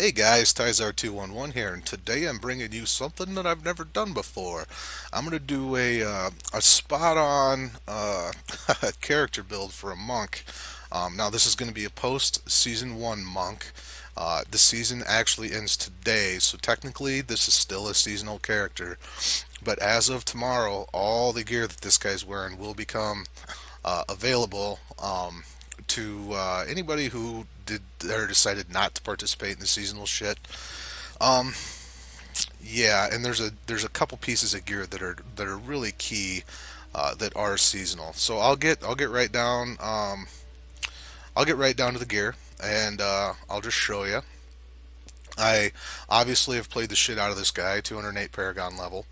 Hey guys, Tyzar211 here, and today I'm bringing you something that I've never done before. I'm going to do a, uh, a spot-on uh, character build for a monk. Um, now this is going to be a post-season 1 monk. Uh, the season actually ends today, so technically this is still a seasonal character. But as of tomorrow, all the gear that this guy's wearing will become uh, available um, to uh, anybody who did or decided not to participate in the seasonal shit. Um, yeah, and there's a there's a couple pieces of gear that are that are really key uh, that are seasonal. So I'll get I'll get right down um, I'll get right down to the gear and uh, I'll just show you. I obviously have played the shit out of this guy, 208 Paragon level.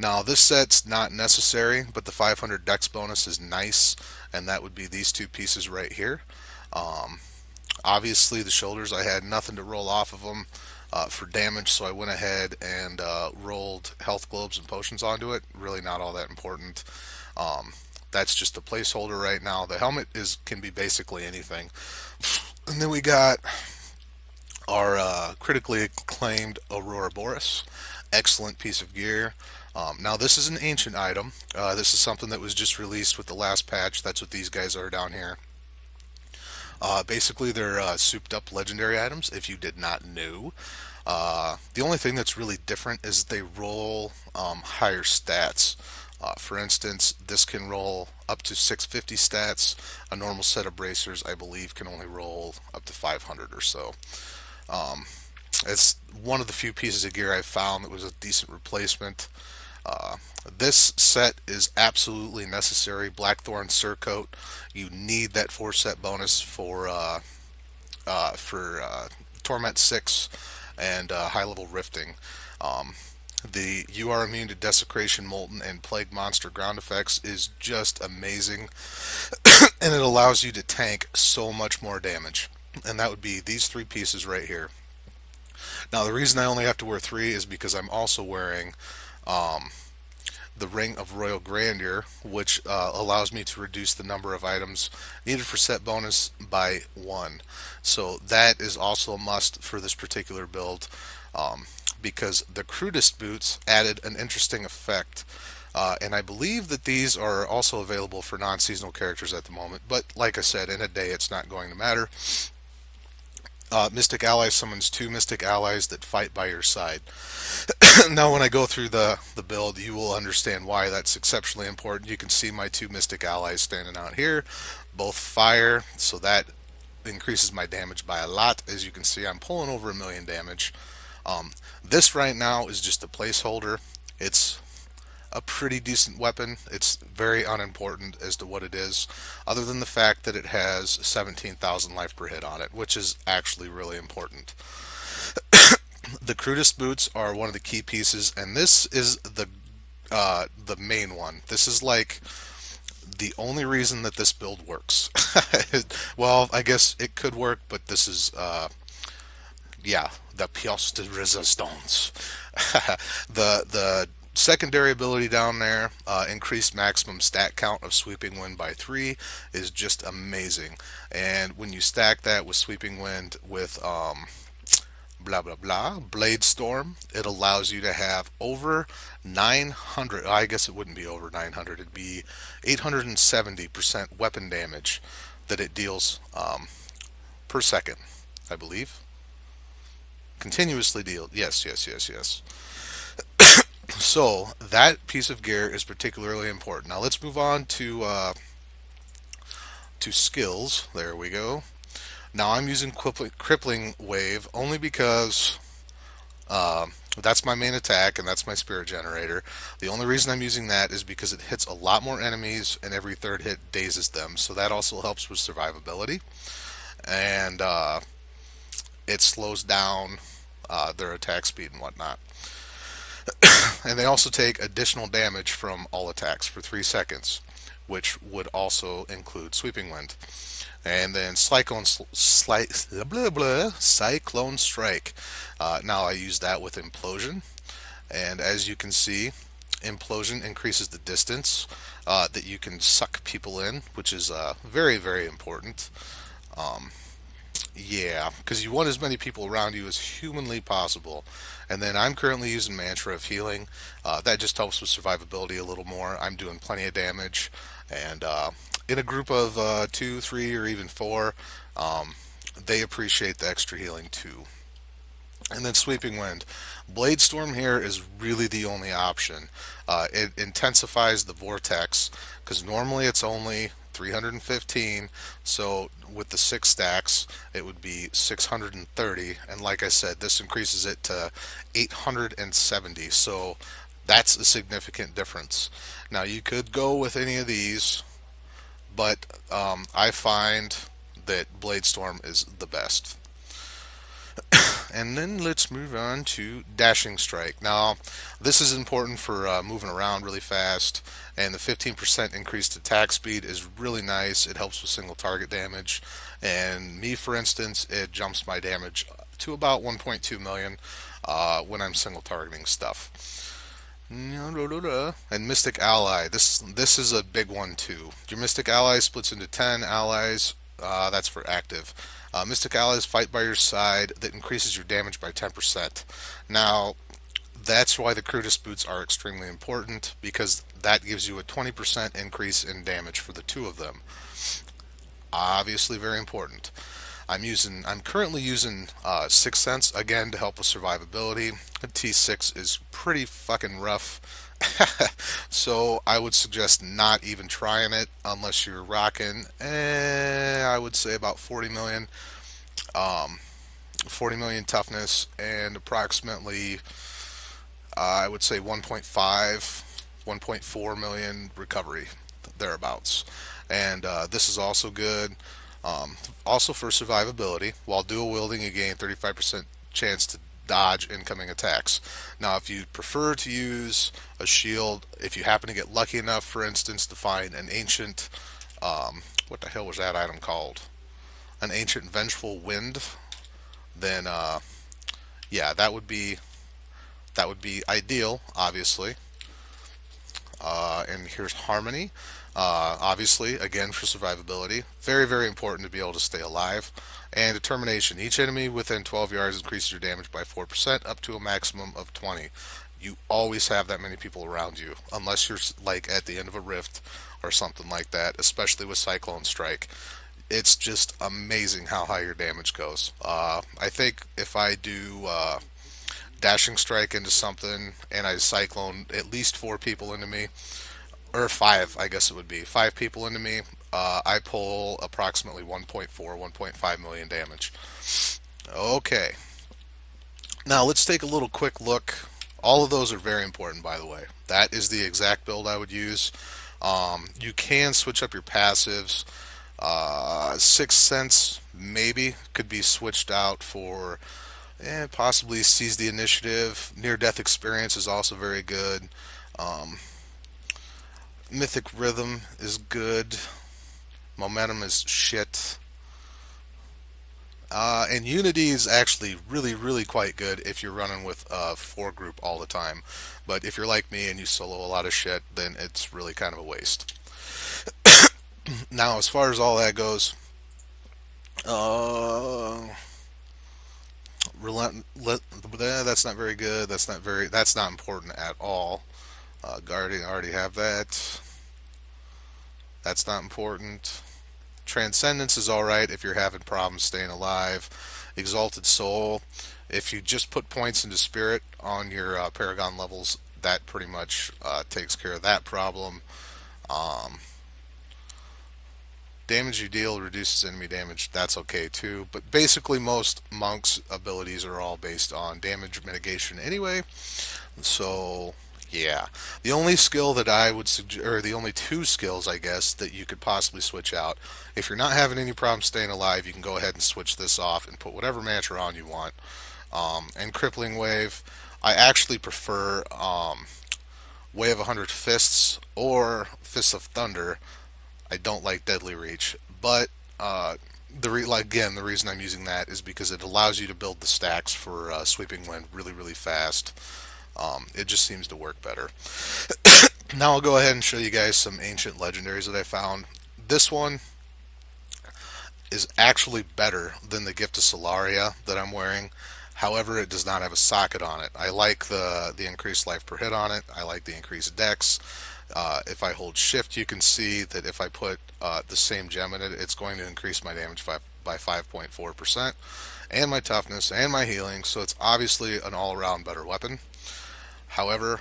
Now this set's not necessary, but the 500 dex bonus is nice, and that would be these two pieces right here. Um, obviously the shoulders, I had nothing to roll off of them uh, for damage, so I went ahead and uh, rolled health globes and potions onto it. Really not all that important. Um, that's just a placeholder right now. The helmet is can be basically anything. And then we got our uh, critically acclaimed Aurora Boris. Excellent piece of gear. Um, now this is an ancient item. Uh, this is something that was just released with the last patch. That's what these guys are down here. Uh, basically, they're uh, souped up legendary items, if you did not know. Uh, the only thing that's really different is they roll um, higher stats. Uh, for instance, this can roll up to 650 stats. A normal set of bracers, I believe, can only roll up to 500 or so. Um, it's one of the few pieces of gear I found that was a decent replacement. Uh, this set is absolutely necessary. Blackthorn Surcoat. You need that four set bonus for uh, uh, for uh, Torment Six and uh, high level rifting. Um, the you are immune to desecration, molten, and plague monster ground effects is just amazing, and it allows you to tank so much more damage. And that would be these three pieces right here. Now the reason I only have to wear three is because I'm also wearing um, the Ring of Royal Grandeur, which uh, allows me to reduce the number of items needed for set bonus by one. So that is also a must for this particular build um, because the crudest boots added an interesting effect. Uh, and I believe that these are also available for non-seasonal characters at the moment. But like I said, in a day it's not going to matter. Uh, Mystic Ally summons two Mystic Allies that fight by your side. now when I go through the, the build, you will understand why that's exceptionally important. You can see my two Mystic Allies standing out here. Both fire, so that increases my damage by a lot. As you can see, I'm pulling over a million damage. Um, this right now is just a placeholder. It's a pretty decent weapon. It's very unimportant as to what it is, other than the fact that it has 17,000 life per hit on it, which is actually really important. the crudest boots are one of the key pieces, and this is the uh, the main one. This is like the only reason that this build works. well, I guess it could work, but this is, uh, yeah, the pièce de résistance. the the secondary ability down there, uh, increased maximum stat count of Sweeping Wind by 3 is just amazing. And when you stack that with Sweeping Wind with um, blah blah blah, Blade Storm, it allows you to have over 900, I guess it wouldn't be over 900, it'd be 870% weapon damage that it deals um, per second, I believe. Continuously deal, yes, yes, yes, yes. So that piece of gear is particularly important. Now let's move on to uh, to skills. There we go. Now I'm using Crippling Wave only because uh, that's my main attack and that's my Spirit Generator. The only reason I'm using that is because it hits a lot more enemies and every third hit dazes them. So that also helps with survivability. And uh, it slows down uh, their attack speed and whatnot. and they also take additional damage from all attacks for 3 seconds, which would also include Sweeping Wind. And then Cyclone, sli blah, blah, Cyclone Strike. Uh, now I use that with Implosion. And as you can see, Implosion increases the distance uh, that you can suck people in, which is uh, very, very important. Um, Yeah, because you want as many people around you as humanly possible. And then I'm currently using Mantra of Healing. Uh, that just helps with survivability a little more. I'm doing plenty of damage. And uh, in a group of uh, two, three, or even four, um, they appreciate the extra healing too. And then Sweeping Wind. Blade Storm here is really the only option. Uh, it intensifies the vortex because normally it's only 315 so with the six stacks it would be 630 and like I said this increases it to 870 so that's a significant difference. Now you could go with any of these but um, I find that Blade Storm is the best and then let's move on to Dashing Strike. Now, this is important for uh, moving around really fast, and the 15% increased attack speed is really nice. It helps with single target damage, and me, for instance, it jumps my damage to about 1.2 million uh, when I'm single targeting stuff. And Mystic Ally. This this is a big one too. Your Mystic Ally splits into 10 allies. Uh, that's for active. Uh, Mystic Allies fight by your side that increases your damage by 10%. Now, that's why the Crudest boots are extremely important because that gives you a 20% increase in damage for the two of them. Obviously, very important. I'm using. I'm currently using uh, Sixth Sense again to help with survivability. T6 is pretty fucking rough so I would suggest not even trying it unless you're rocking, eh, I would say about 40 million, um, 40 million toughness and approximately, uh, I would say 1.5, 1.4 million recovery, thereabouts. And uh, this is also good. Um, also for survivability, while dual wielding, you gain 35% chance to dodge incoming attacks. Now, if you prefer to use a shield, if you happen to get lucky enough, for instance, to find an ancient, um, what the hell was that item called? An ancient vengeful wind, then uh, yeah, that would be that would be ideal, obviously. Uh, and here's harmony. Uh, obviously, again for survivability, very very important to be able to stay alive. And determination. Each enemy within 12 yards increases your damage by 4% up to a maximum of 20. You always have that many people around you, unless you're like at the end of a rift or something like that, especially with Cyclone Strike. It's just amazing how high your damage goes. Uh, I think if I do uh, Dashing Strike into something and I Cyclone at least four people into me, or five, I guess it would be, five people into me, uh, I pull approximately 1.4, 1.5 million damage. Okay. Now let's take a little quick look. All of those are very important, by the way. That is the exact build I would use. Um, you can switch up your passives. Uh, Sixth Sense maybe could be switched out for eh, possibly seize the initiative. Near death experience is also very good. Um, Mythic Rhythm is good. Momentum is shit. Uh, and Unity is actually really, really quite good if you're running with a four group all the time. But if you're like me and you solo a lot of shit, then it's really kind of a waste. now, as far as all that goes, uh, relent, let, that's not very good. That's not very. That's not important at all. Uh, Guardian already have that. That's not important. Transcendence is alright if you're having problems staying alive. Exalted Soul, if you just put points into Spirit on your uh, Paragon levels, that pretty much uh, takes care of that problem. Um, damage you deal reduces enemy damage, that's okay too. But basically, most monks' abilities are all based on damage mitigation anyway. So, yeah. The only skill that I would suggest, or the only two skills, I guess, that you could possibly switch out. If you're not having any problem staying alive, you can go ahead and switch this off and put whatever mantra on you want. Um, and Crippling Wave, I actually prefer um, Wave 100 Fists or Fists of Thunder. I don't like Deadly Reach, but uh, the re- again the reason I'm using that is because it allows you to build the stacks for uh, Sweeping Wind really really fast. Um, it just seems to work better. now I'll go ahead and show you guys some ancient legendaries that I found. This one, is actually better than the Gift of Solaria that I'm wearing. However, it does not have a socket on it. I like the, the increased life per hit on it. I like the increased dex. Uh, if I hold shift, you can see that if I put uh, the same gem in it, it's going to increase my damage by, by 5.4%, and my toughness, and my healing, so it's obviously an all-around better weapon. However,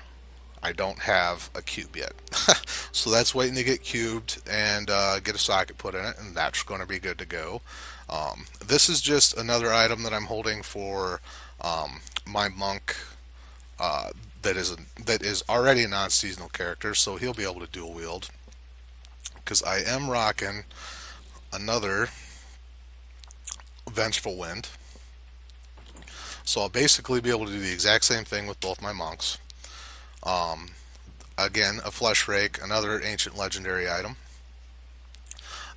I don't have a cube yet. so that's waiting to get cubed and uh, get a socket put in it, and that's going to be good to go. Um, this is just another item that I'm holding for um, my monk uh, that is a, that is already a non-seasonal character, so he'll be able to dual wield. Because I am rocking another Vengeful Wind. So I'll basically be able to do the exact same thing with both my monks. Um, again, a Fleshrake, another ancient legendary item.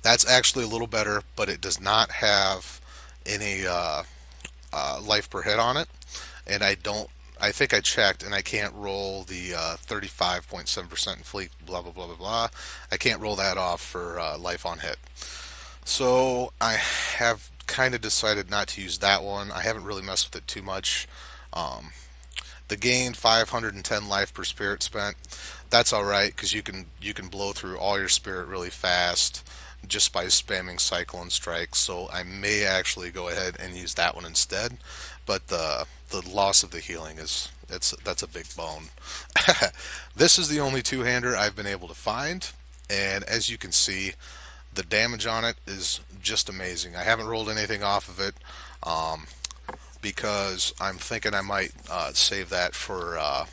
That's actually a little better, but it does not have any uh, uh, life per hit on it, and I don't. I think I checked, and I can't roll the 35.7% uh, fleet. Blah blah blah blah blah. I can't roll that off for uh, life on hit. So I have kind of decided not to use that one. I haven't really messed with it too much. Um, the gain 510 life per spirit spent. That's all right because you can you can blow through all your spirit really fast just by spamming cyclone strikes. So I may actually go ahead and use that one instead. But the the loss of the healing is it's that's a big bone. this is the only two-hander I've been able to find, and as you can see, the damage on it is just amazing. I haven't rolled anything off of it. Um, because I'm thinking I might uh, save that for uh,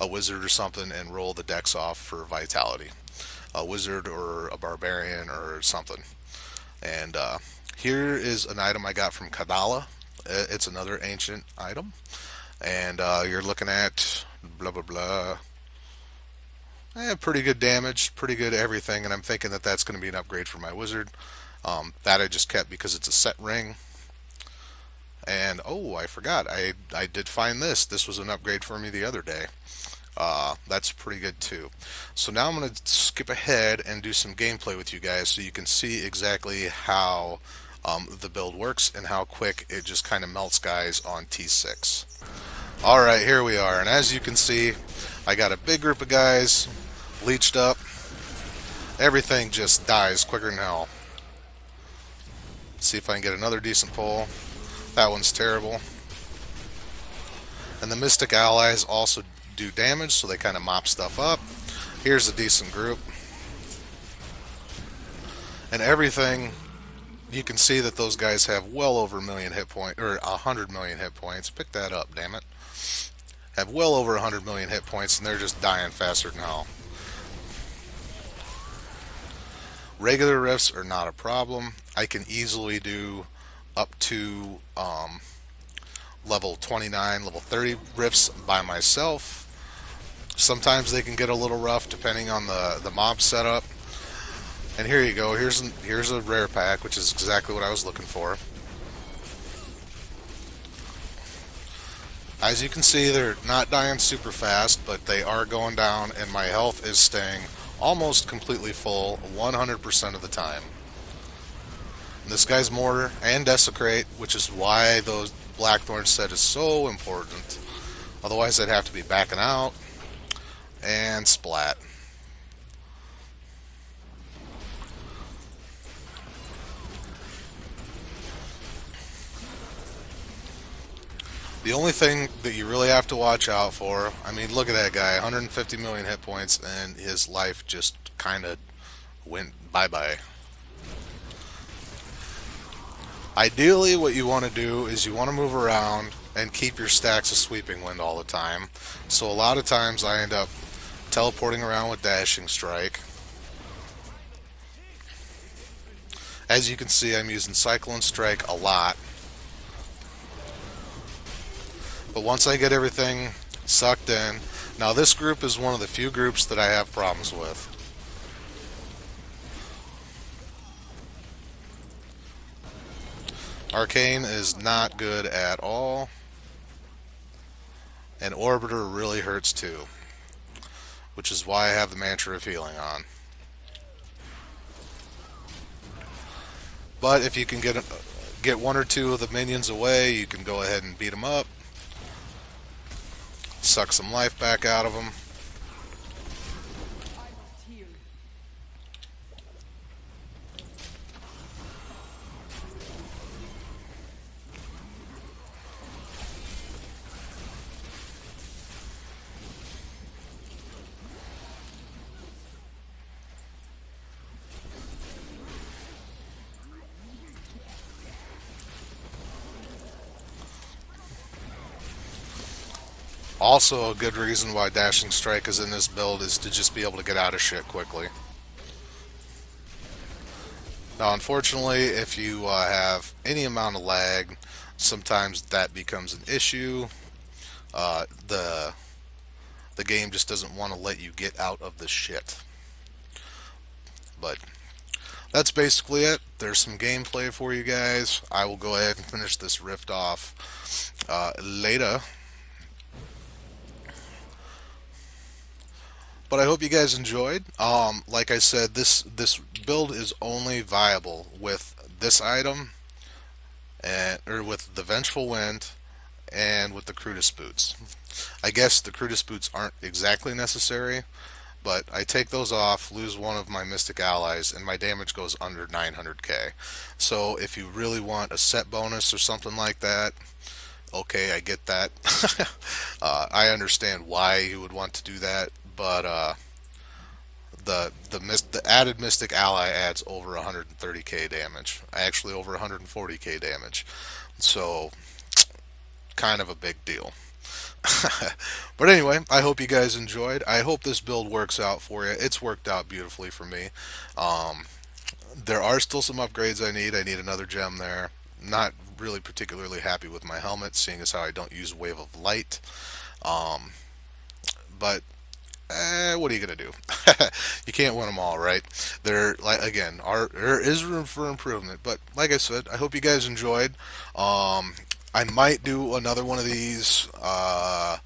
a wizard or something and roll the dex off for vitality. A wizard or a barbarian or something. And uh, here is an item I got from Kadala. It's another ancient item. And uh, you're looking at blah blah blah. Eh, pretty good damage, pretty good everything, and I'm thinking that that's going to be an upgrade for my wizard. Um, that I just kept because it's a set ring, and oh, I forgot. I, I did find this. This was an upgrade for me the other day. Uh, that's pretty good too. So now I'm going to skip ahead and do some gameplay with you guys so you can see exactly how um, the build works and how quick it just kind of melts guys on T6. Alright, here we are. And as you can see, I got a big group of guys leeched up. Everything just dies quicker than hell. see if I can get another decent pull. That one's terrible. And the Mystic Allies also do damage, so they kind of mop stuff up. Here's a decent group. And everything, you can see that those guys have well over a million hit points, or a hundred million hit points. Pick that up, damn it. Have well over a hundred million hit points, and they're just dying faster than hell. Regular rifts are not a problem. I can easily do up to um, level 29, level 30 rifts by myself. Sometimes they can get a little rough depending on the, the mob setup. And here you go. Here's here's a rare pack, which is exactly what I was looking for. As you can see, they're not dying super fast, but they are going down, and my health is staying almost completely full 100% of the time. This guy's Mortar and Desecrate, which is why those Blackthorn set is so important. Otherwise, I'd have to be backing out and splat. The only thing that you really have to watch out for, I mean, look at that guy, 150 million hit points, and his life just kind of went bye-bye. Ideally, what you want to do is you want to move around and keep your stacks of sweeping wind all the time. So a lot of times I end up teleporting around with dashing strike. As you can see, I'm using Cyclone Strike a lot. But once I get everything sucked in, now this group is one of the few groups that I have problems with. Arcane is not good at all. And Orbiter really hurts too. Which is why I have the Mantra of Healing on. But if you can get get one or two of the minions away, you can go ahead and beat them up. Suck some life back out of them. Also, a good reason why Dashing Strike is in this build is to just be able to get out of shit quickly. Now, unfortunately, if you uh, have any amount of lag, sometimes that becomes an issue. Uh, the the game just doesn't want to let you get out of the shit. But that's basically it. There's some gameplay for you guys. I will go ahead and finish this rift off uh, later. But I hope you guys enjoyed. Um, like I said, this this build is only viable with this item, and or with the Vengeful Wind, and with the Crudest boots. I guess the Crudest boots aren't exactly necessary, but I take those off, lose one of my Mystic allies, and my damage goes under 900k. So if you really want a set bonus or something like that, okay, I get that. uh, I understand why you would want to do that, but uh, the the the added Mystic Ally adds over 130k damage. Actually, over 140k damage. So, kind of a big deal. but anyway, I hope you guys enjoyed. I hope this build works out for you. It's worked out beautifully for me. Um, there are still some upgrades I need. I need another gem there. Not really particularly happy with my helmet, seeing as how I don't use Wave of Light. Um, but eh, what are you gonna do? you can't win them all, right? There, like again, are, there is room for improvement. But like I said, I hope you guys enjoyed. Um, I might do another one of these. Uh,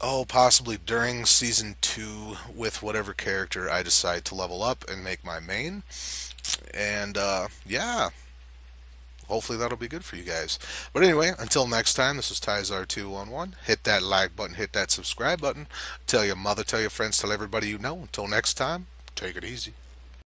oh, possibly during season two with whatever character I decide to level up and make my main. And uh, yeah, hopefully that'll be good for you guys. But anyway, until next time, this is Tyzar211. Hit that like button, hit that subscribe button. Tell your mother, tell your friends, tell everybody you know. Until next time, take it easy.